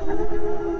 Ooh.